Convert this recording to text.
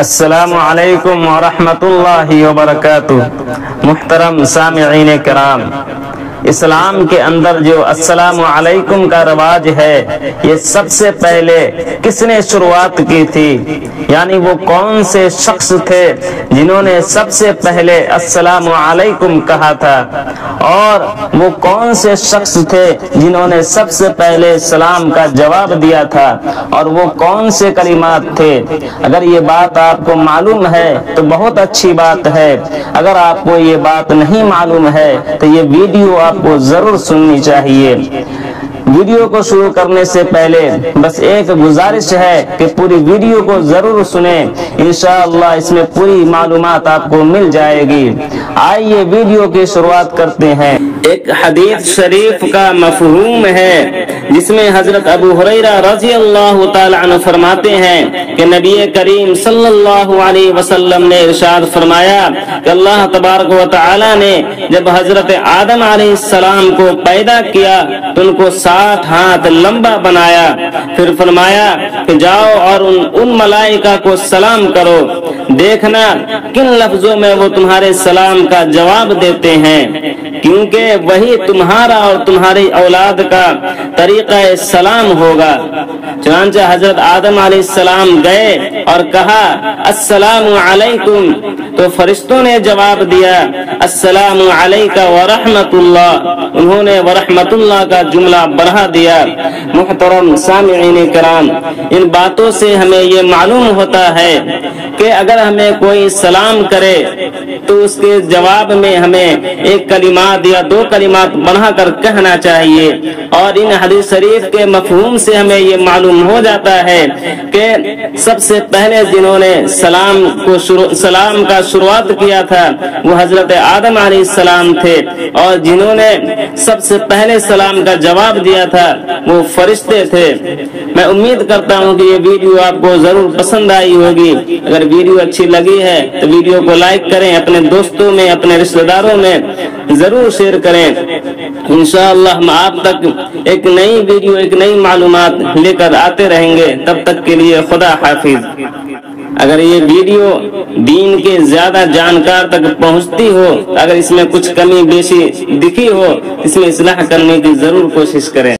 असलकम वरहमतुल्लाहि वबरकातुह मुहतरम सामीन कराम इस्लाम के अंदर जो अस्सलाम वालेकुम का रवाज है ये सबसे पहले किसने शुरुआत की थी यानी वो कौन से शख्स थे जिन्होंने सबसे पहले अस्सलाम वालेकुम कहा था और वो कौन से शख्स थे जिन्होंने सबसे पहले सलाम का जवाब दिया था? और वो कौन से कलिमात थे? अगर ये बात आपको मालूम है तो बहुत अच्छी बात है। अगर आपको ये बात नहीं मालूम है तो ये वीडियो आपको ज़रूर सुननी चाहिए। वीडियो को शुरू करने से पहले बस एक गुजारिश है कि पूरी वीडियो को ज़रूर सुने। इनशाला इसमें पूरी मालूम आपको मिल जाएगी। आइए वीडियो की शुरुआत करते हैं। एक हदीस शरीफ का मफहूम है। जिसमें हज़रत अबू हुरैरा रज़ी अल्लाह फरमाते हैं कि नबी करीम सल्लल्लाहु अलैहि वसल्लम ने इरशाद फरमाया कि अल्लाह तबारक व तआला ने जब हज़रत आदम सलाम को पैदा किया तो उनको सात हाथ लंबा बनाया। फिर फरमाया कि जाओ और उन उन मलाइका को सलाम करो। देखना किन लफ्जों में वो तुम्हारे सलाम का जवाब देते हैं। क्योंकि वही तुम्हारा और तुम्हारी औलाद का तरीका सलाम होगा। चुनाचा हज़रत आदम सलाम गए और कहा, अस्सलाम अलैकुम। तो फरिश्तों ने जवाब दिया, अस्सलाम अलैका व उन्होंने व रहमतुल्लाह का जुमला बढ़ा दिया। मुहतरम सामीन कराम, इन बातों से हमें ये मालूम होता है कि अगर हमें कोई सलाम करे तो उसके जवाब में हमें एक कलिमात या दो कलीमात बढ़ा कर कहना चाहिए। और इन हदीस शरीफ के मफहूम से हमें ये मालूम हो जाता है कि सबसे पहले जिन्होंने सलाम को सलाम का शुरुआत किया था, वो हज़रत आदम सलाम थे। और जिन्होंने सबसे पहले सलाम का जवाब दिया था, वो फरिश्ते थे। मैं उम्मीद करता हूँ कि ये वीडियो आपको ज़रूर पसंद आई होगी। अगर वीडियो अच्छी लगी है तो वीडियो को लाइक करें, अपने दोस्तों में, अपने रिश्तेदारों में ज़रूर शेयर करें। इंशाअल्लाह हम आप तक एक नई वीडियो, एक नई मालूम लेकर आते रहेंगे। तब तक के लिए खुदा हाफिज। अगर ये वीडियो दीन के ज़्यादा जानकार तक पहुँचती हो, अगर इसमें कुछ कमी बेशी दिखी हो, इसमें इसलाह करने की ज़रूर कोशिश करें।